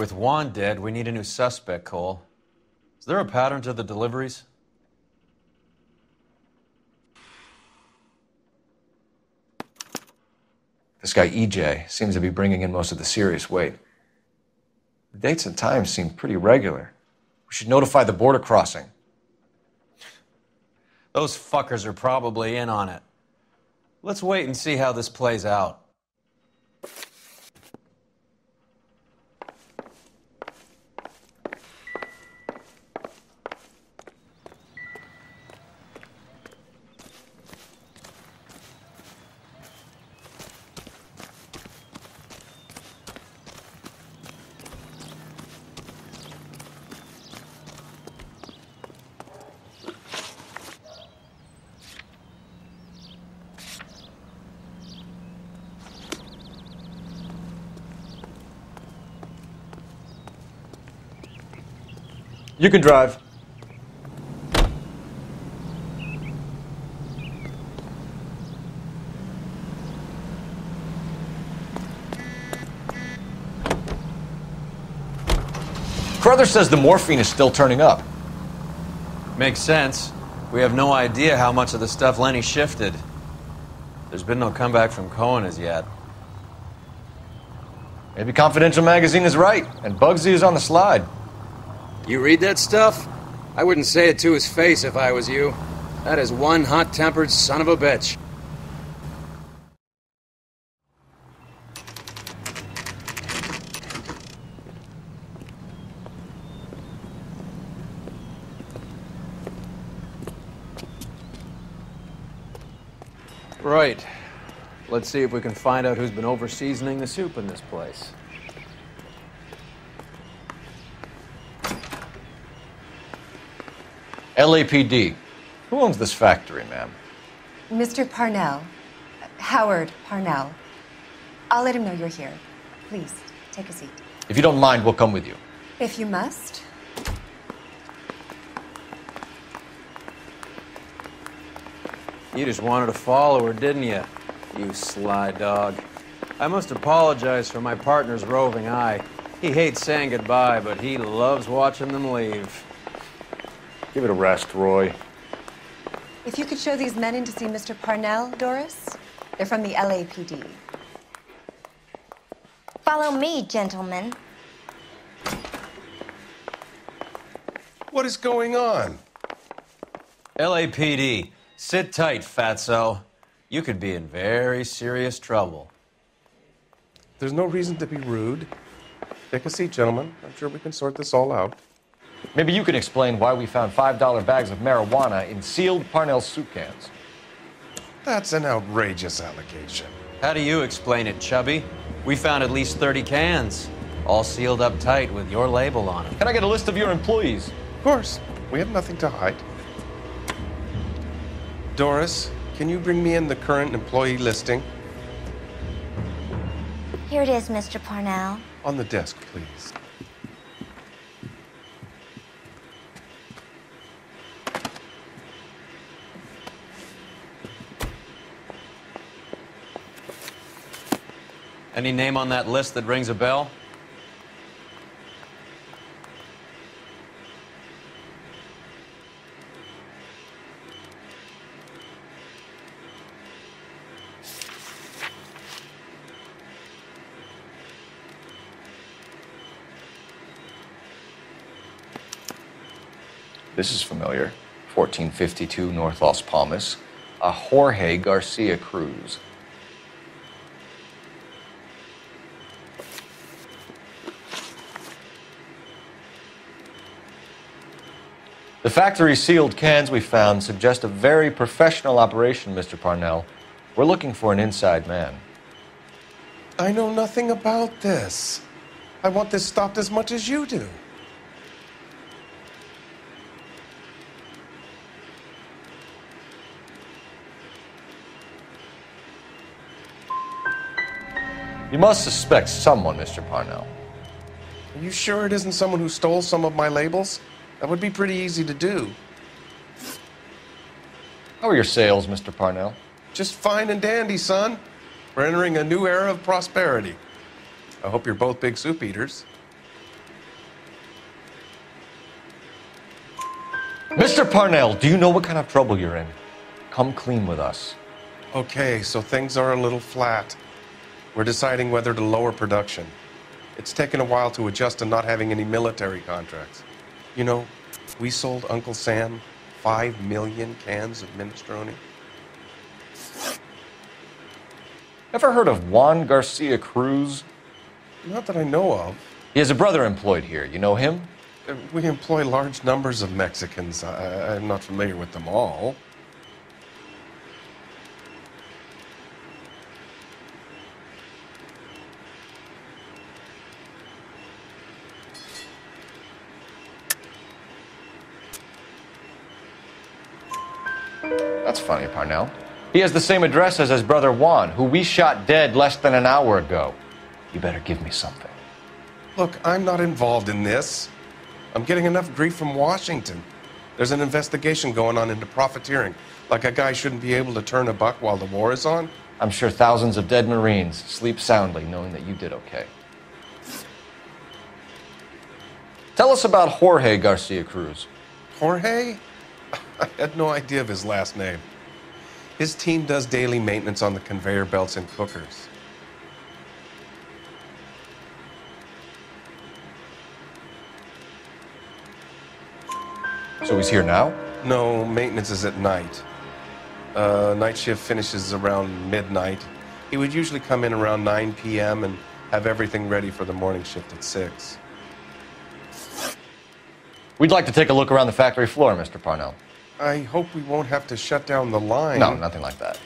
With Juan dead, we need a new suspect, Cole. Is there a pattern to the deliveries? This guy EJ seems to be bringing in most of the serious weight. The dates and times seem pretty regular. We should notify the border crossing. Those fuckers are probably in on it. Let's wait and see how this plays out. You can drive. Carruthers says the morphine is still turning up. Makes sense. We have no idea how much of the stuff Lenny shifted. There's been no comeback from Cohen as yet. Maybe Confidential Magazine is right, and Bugsy is on the slide. You read that stuff? I wouldn't say it to his face if I was you. That is one hot tempered son of a bitch. Right. Let's see if we can find out who's been over seasoning the soup in this place. LAPD. Who owns this factory, ma'am? Mr. Parnell. Howard Parnell. I'll let him know you're here. Please, take a seat. If you don't mind, we'll come with you. If you must. You just wanted to follow her, didn't you? You sly dog. I must apologize for my partner's roving eye. He hates saying goodbye, but he loves watching them leave. Give it a rest, Roy. If you could show these men in to see Mr. Parnell, Doris. They're from the LAPD. Follow me, gentlemen. What is going on? LAPD, sit tight, fatso. You could be in very serious trouble. There's no reason to be rude. Take a seat, gentlemen. I'm sure we can sort this all out. Maybe you can explain why we found $5 bags of marijuana in sealed Parnell soup cans. That's an outrageous allegation. How do you explain it, Chubby? We found at least 30 cans, all sealed up tight with your label on them. Can I get a list of your employees? Of course. We have nothing to hide. Doris, can you bring me in the current employee listing? Here it is, Mr. Parnell. On the desk, please. Any name on that list that rings a bell? This is familiar. 1452 North Las Palmas. A Jorge Garcia Cruz. The factory sealed cans we found suggest a very professional operation, Mr. Parnell. We're looking for an inside man. I know nothing about this. I want this stopped as much as you do. You must suspect someone, Mr. Parnell. Are you sure it isn't someone who stole some of my labels? That would be pretty easy to do. How are your sales, Mr. Parnell? Just fine and dandy, son. We're entering a new era of prosperity. I hope you're both big soup eaters. Mr. Parnell, do you know what kind of trouble you're in? Come clean with us. Okay, so things are a little flat. We're deciding whether to lower production. It's taken a while to adjust to not having any military contracts. You know, we sold Uncle Sam five million cans of minestrone. Ever heard of Juan Garcia Cruz? Not that I know of. He has a brother employed here. You know him? Uh, We employ large numbers of Mexicans. I, I'm not familiar with them all. Parnell. He has the same address as his brother Juan, who we shot dead less than an hour ago. You better give me something. Look, I'm not involved in this. I'm getting enough grief from Washington. There's an investigation going on into profiteering. Like a guy shouldn't be able to turn a buck while the war is on. I'm sure thousands of dead Marines sleep soundly knowing that you did okay. Tell us about Jorge Garcia Cruz. Jorge? I had no idea of his last name. His team does daily maintenance on the conveyor belts and cookers. So he's here now? No, maintenance is at night. Uh, night shift finishes around midnight. He would usually come in around 9 p.m. and have everything ready for the morning shift at 6. We'd like to take a look around the factory floor, Mr. Parnell. I hope we won't have to shut down the line. No, nothing like that.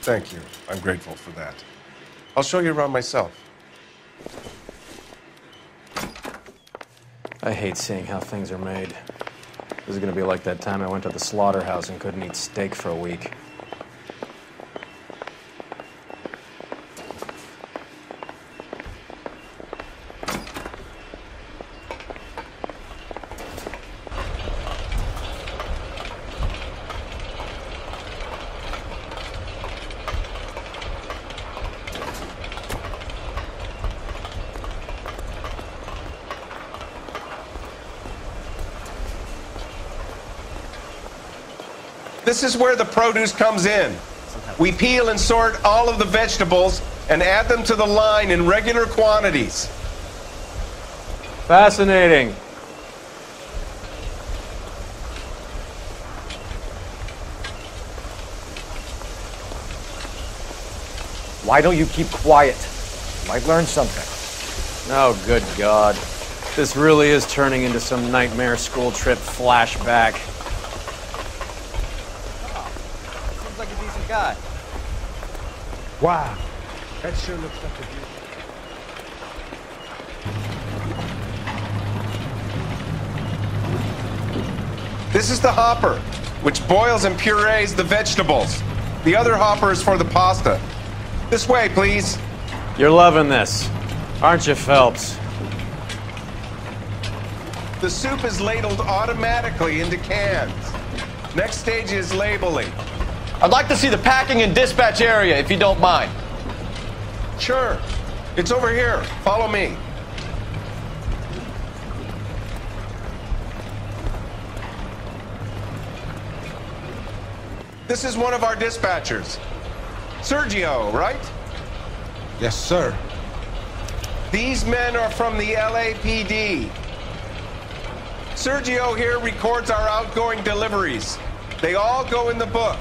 Thank you. I'm grateful for that. I'll show you around myself. I hate seeing how things are made. This is gonna be like that time I went to the slaughterhouse and couldn't eat steak for a week. This is where the produce comes in. We peel and sort all of the vegetables and add them to the line in regular quantities. Fascinating. Why don't you keep quiet? Might learn something. Oh, good God. This really is turning into some nightmare school trip flashback. Seems like a decent guy. Wow, that sure looks like a beauty. This is the hopper, which boils and purees the vegetables. The other hopper is for the pasta. This way, please. You're loving this, aren't you, Phelps? The soup is ladled automatically into cans. Next stage is labeling. I'd like to see the packing and dispatch area, if you don't mind. Sure. It's over here. Follow me. This is one of our dispatchers. Sergio, right? Yes, sir. These men are from the LAPD. Sergio here records our outgoing deliveries. They all go in the book,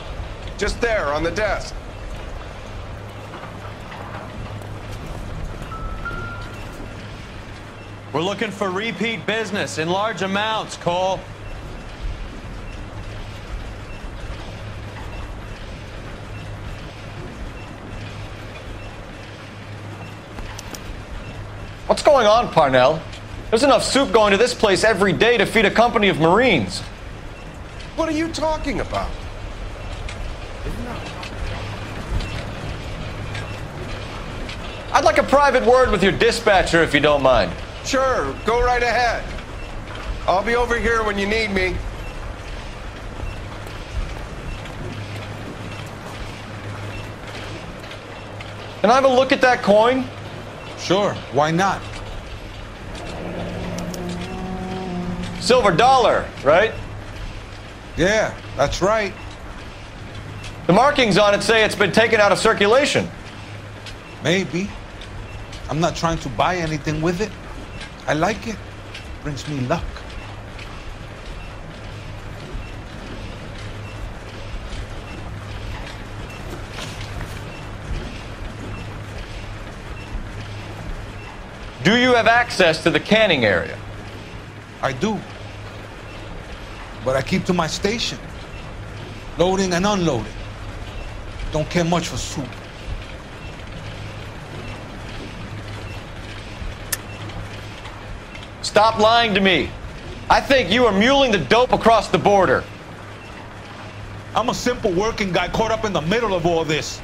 just there on the desk. We're looking for repeat business in large amounts, Cole. What's going on, Parnell? There's enough soup going to this place every day to feed a company of Marines. What are you talking about? I'd like a private word with your dispatcher, if you don't mind. Sure, go right ahead. I'll be over here when you need me. Can I have a look at that coin? Sure, why not? Silver dollar, right? Yeah, that's right. The markings on it say it's been taken out of circulation. Maybe. I'm not trying to buy anything with it. I like it. Brings me luck. Do you have access to the canning area? I do. But I keep to my station. Loading and unloading. Don't care much for soup. Stop lying to me. I think you are muling the dope across the border. I'm a simple working guy caught up in the middle of all this.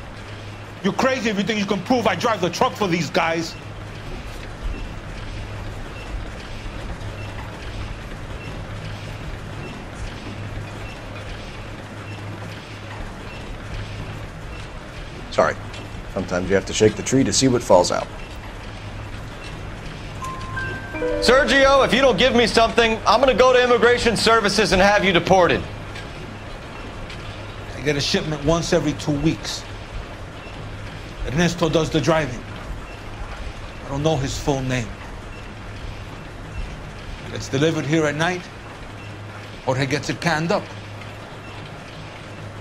You're crazy if you think you can prove I drive the truck for these guys. Sorry. Sometimes you have to shake the tree to see what falls out. Sergio, if you don't give me something, I'm gonna go to Immigration Services and have you deported. I get a shipment once every two weeks. Ernesto does the driving. I don't know his full name. It gets delivered here at night, or he gets it canned up.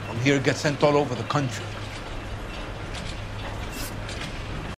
From here, it gets sent all over the country.